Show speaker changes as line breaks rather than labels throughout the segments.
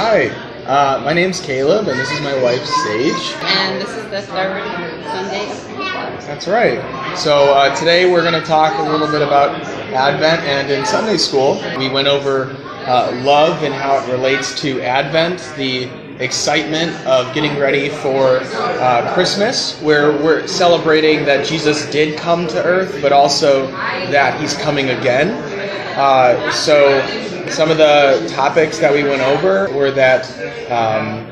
Hi, uh, my name's Caleb, and this is my wife Sage.
And this is the third Sunday of Pentecost.
That's right. So uh, today we're going to talk a little bit about Advent, and in Sunday school we went over uh, love and how it relates to Advent, the excitement of getting ready for uh, Christmas, where we're celebrating that Jesus did come to earth, but also that he's coming again. Uh, so some of the topics that we went over were that um,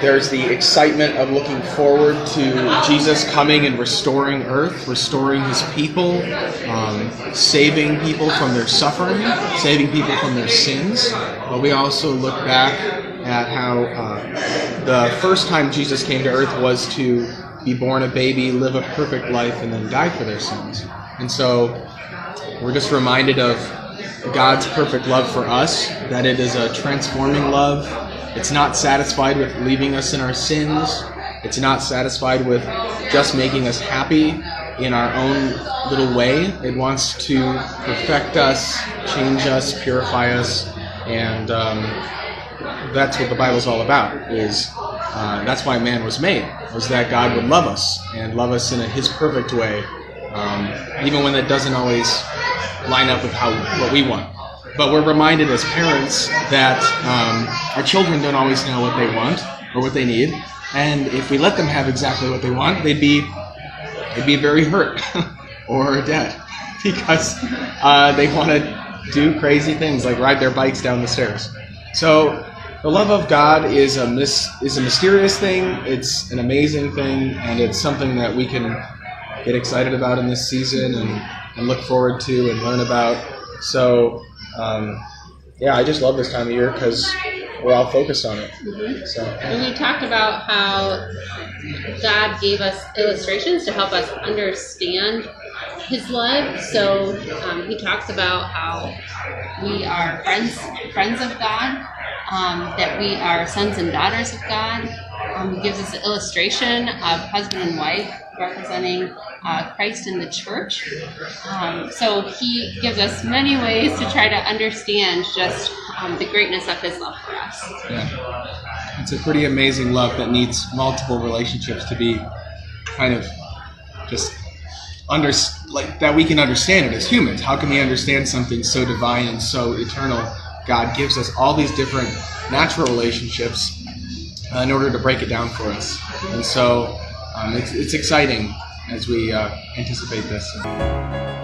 there's the excitement of looking forward to Jesus coming and restoring earth, restoring his people, um, saving people from their suffering, saving people from their sins. But we also look back at how uh, the first time Jesus came to earth was to be born a baby, live a perfect life, and then die for their sins. And so we're just reminded of God's perfect love for us, that it is a transforming love. It's not satisfied with leaving us in our sins. It's not satisfied with just making us happy in our own little way. It wants to perfect us, change us, purify us, and um, that's what the Bible's all about. Is uh, that's why man was made. Was that God would love us and love us in a, His perfect way, um, even when that doesn't always line up with how what we want. But we're reminded as parents that um, our children don't always know what they want or what they need, and if we let them have exactly what they want, they'd be they'd be very hurt or dead because uh, they want to do crazy things like ride their bikes down the stairs. So the love of God is a mis- is a mysterious thing. It's an amazing thing, and it's something that we can get excited about in this season and, and look forward to and learn about. So um, yeah, I just love this time of year because we're all focused on it. So
And we talked about how God gave us illustrations to help us understand His love. So um, He talks about how we are friends, friends of God, um, that we are sons and daughters of God. Um, he gives us an illustration of husband and wife representing uh, Christ in the church. Um, so he gives us many ways to try to understand just um, the greatness of his love for us.
yeah, it's a pretty amazing love that needs multiple relationships to be kind of just under like that we can understand it as humans. How can we understand something so divine and so eternal? God gives us all these different natural relationships uh, in order to break it down for us, and so um, it's, it's exciting as we uh, anticipate this.